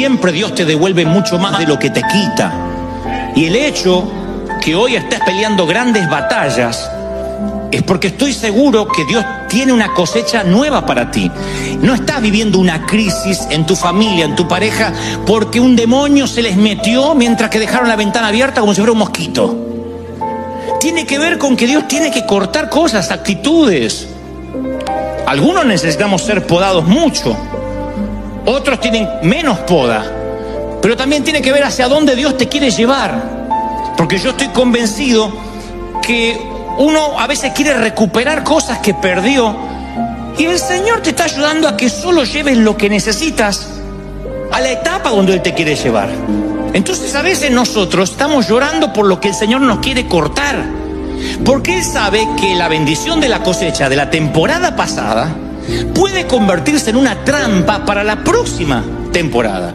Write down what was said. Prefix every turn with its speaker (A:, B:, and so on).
A: siempre Dios te devuelve mucho más de lo que te quita. Y el hecho que hoy estés peleando grandes batallas es porque estoy seguro que Dios tiene una cosecha nueva para ti. No estás viviendo una crisis en tu familia, en tu pareja, porque un demonio se les metió mientras que dejaron la ventana abierta como si fuera un mosquito. Tiene que ver con que Dios tiene que cortar cosas, actitudes. Algunos necesitamos ser podados mucho, otros tienen menos poda, pero también tiene que ver hacia dónde Dios te quiere llevar. Porque yo estoy convencido que uno a veces quiere recuperar cosas que perdió y el Señor te está ayudando a que solo lleves lo que necesitas a la etapa donde Él te quiere llevar. Entonces a veces nosotros estamos llorando por lo que el Señor nos quiere cortar. Porque Él sabe que la bendición de la cosecha de la temporada pasada puede convertirse en una trampa para la próxima temporada.